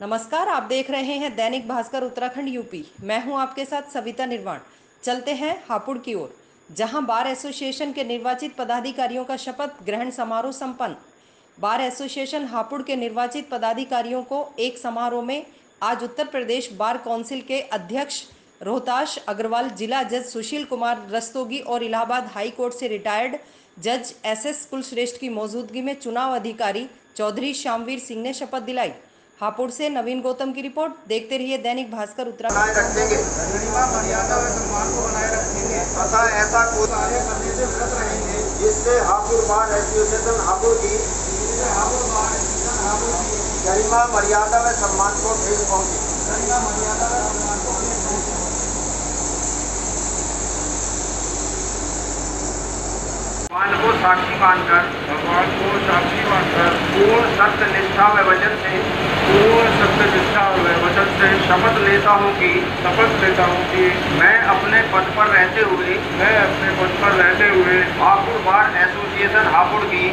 नमस्कार, आप देख रहे हैं दैनिक भास्कर उत्तराखंड यूपी। मैं हूँ आपके साथ सविता निर्वाण। चलते हैं हापुड़ की ओर, जहाँ बार एसोसिएशन के निर्वाचित पदाधिकारियों का शपथ ग्रहण समारोह संपन्न। बार एसोसिएशन हापुड़ के निर्वाचित पदाधिकारियों को एक समारोह में आज उत्तर प्रदेश बार काउंसिल के अध्यक्ष रोहताश अग्रवाल, जिला जज सुशील कुमार रस्तोगी और इलाहाबाद हाई कोर्ट से रिटायर्ड जज एस एस कुलश्रेष्ठ की मौजूदगी में चुनाव अधिकारी चौधरी श्यामवीर सिंह ने शपथ दिलाई। हापुड़ से नवीन गौतम की रिपोर्ट, देखते रहिए दैनिक भास्कर उत्तराखंड। रखेंगे। मर्यादा व सम्मान को बनाए रखेंगे। तथा ऐसा कोई कार्य करने से व्रत रहेंगे, जिससे हापुड़ बार एसोसिएशन हापुड़ की। हापुड़ गरिमा मर्यादा व सम्मान को ठेस पहुँचे। गरिमा मर्यादा व सम्मान को अपने देश में भगवान को साक्षी मानकर। भगवान को साक्षी मानकर पूर्ण सत्य निष्ठा व वचन से, पूर्ण सत्य निष्ठा व वचन से शपथ लेता हूँ कि, शपथ लेता हूँ कि मैं अपने पद पर रहते हुए, मैं अपने पद पर रहते हुए हापुड़ बार एसोसिएशन हापुड़ की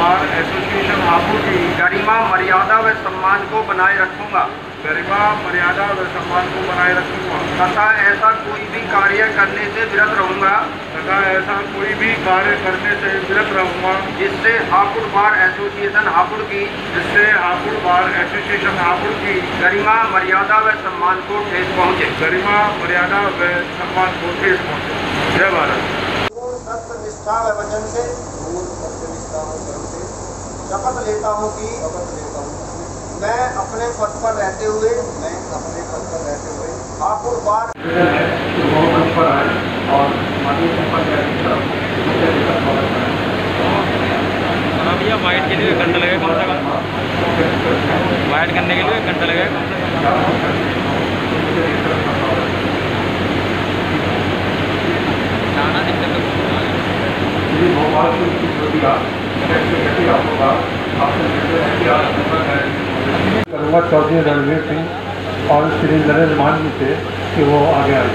बार एसोसिएशन हापुड़ की गरिमा, मर्यादा व सम्मान को बनाए रखूँगा। गरिमा, मर्यादा व सम्मान को बनाए रखूँगा। तथा ऐसा कोई भी कार्य करने से विरत रहूँगा। तथा ऐसा कोई भी कार्य करने से विरत रहूँगा, जिससे हापुड़ बार एसोसिएशन हापुड़ की, जिससे हापुड़ बार एसोसिएशन हापुड़ की गरिमा, मर्यादा व सम्मान को ठेस पहुँचे। गरिमा, मर्यादा व सम्मान को ठेस पहुँचे। जय भारत। निष्ठा व वचन से शपथ लेता हूँ कि शपथ लेता हूँ मैं अपने पद पर रहते हुए, मैं अपने पद पर रहते हुए हापुड़ बार हाँ भैया वाइट के लिए घंटा लगेगा, कम से कम। वाइट करने के लिए घंटा लगेगा कम से कम जाना दिक्कत करूँगा चौधरी रणवीर सिंह और श्री नरेंद्र मान जी से कि वो आगे आए।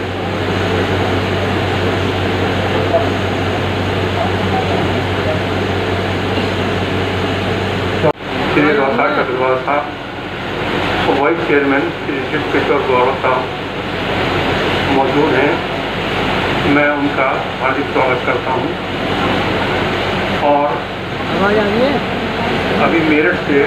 श्री रोहतास अग्रवाल साहब, वाइस चेयरमैन श्री शिव किशोर गौरव साहब मौजूद हैं। मैं उनका हार्दिक स्वागत करता हूँ। और अभी मेरठ से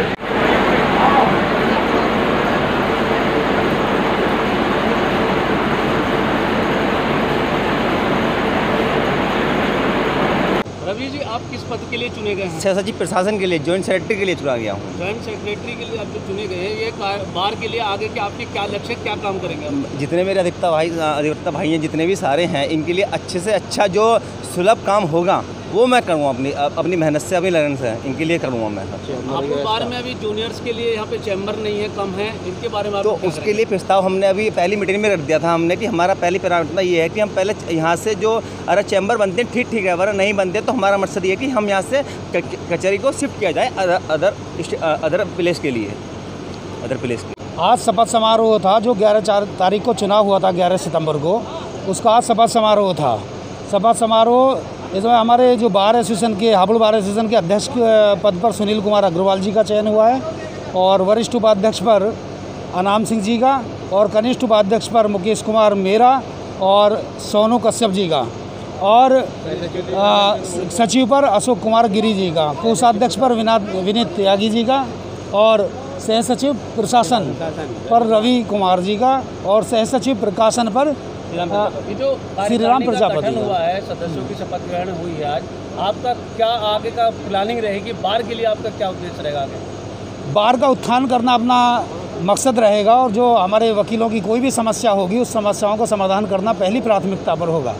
रवि जी आप किस पद के लिए चुने गए हैं? जी प्रशासन के लिए जॉइंट सेक्रेटरी के लिए चुना गया हूँ। जॉइंट सेक्रेटरी के लिए आप जो चुने गए हैं ये बार के लिए आगे के आपके क्या लक्ष्य क्या काम करेंगे आप? जितने मेरे अधिकता भाई अधिकता भाई हैं जितने भी सारे हैं इनके लिए अच्छे से अच्छा जो सुलभ काम होगा वो मैं करूँगा अपनी अपनी मेहनत से अपनी लगन से इनके लिए करूँगा मैं। आपको बार में अभी जूनियर्स के लिए यहाँ पे चैम्बर नहीं है कम है इनके बारे में तो उसके लिए प्रस्ताव हमने अभी पहली मीटिंग में रख दिया था हमने कि हमारा पहली प्राथमिकता ये है कि हम पहले यहाँ से जो अगर चैम्बर बनते हैं ठीक ठीक है अगर नहीं बनते तो हमारा मकसद ये है कि हम यहाँ से कचहरी को शिफ्ट किया जाए अदर अदर अदर प्लेस के लिए अदर प्लेस के लिए। आज शपथ समारोह था जो 11 चार तारीख को चुनाव हुआ था 11 सितंबर को उसका आज शपथ समारोह था। शपथ समारोह इसमें हमारे जो बार एसोसिएशन के हाबुड़ बार एसोसिएशन के अध्यक्ष पद पर सुनील कुमार अग्रवाल जी का चयन हुआ है और वरिष्ठ उपाध्यक्ष पर अनाम सिंह जी का और कनिष्ठ उपाध्यक्ष पर मुकेश कुमार मेरा और सोनू कश्यप जी का और सचिव पर अशोक कुमार गिरी जी का, कोषाध्यक्ष पर विनाद, विनीत त्यागी जी का और सह सचिव प्रशासन पर रवि कुमार जी का और सह सचिव प्रकाशन पर ये जो श्री राम प्रजापति। हुआ है सदस्यों की शपथ ग्रहण हुई है आज आपका क्या आगे का प्लानिंग रहेगी? बार के लिए आपका क्या उद्देश्य रहेगा आगे? बार का उत्थान करना अपना मकसद रहेगा और जो हमारे वकीलों की कोई भी समस्या होगी उस समस्याओं का समाधान करना पहली प्राथमिकता पर होगा।